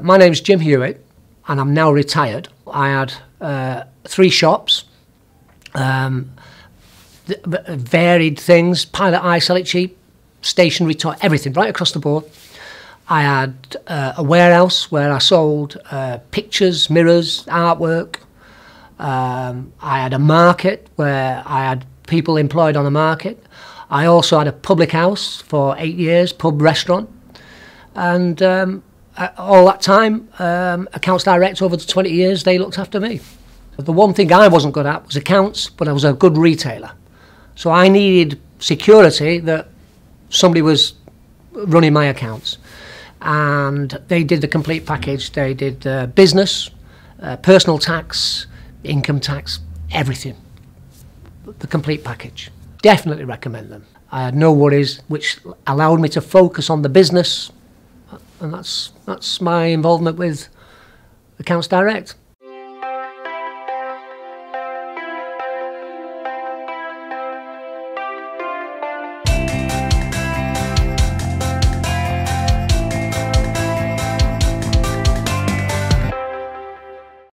My name's Jim Hewitt, and I'm now retired. I had uh, three shops, um, varied things, pilot eye, sell it cheap, stationery, toy, everything, right across the board. I had uh, a warehouse where I sold uh, pictures, mirrors, artwork. Um, I had a market where I had people employed on the market. I also had a public house for eight years, pub restaurant. And um, all that time, um, accounts direct over the 20 years, they looked after me. The one thing I wasn't good at was accounts, but I was a good retailer. So I needed security that somebody was running my accounts. And they did the complete package. They did uh, business, uh, personal tax, income tax, everything. The complete package. Definitely recommend them. I had no worries, which allowed me to focus on the business, and that's that's my involvement with Accounts Direct.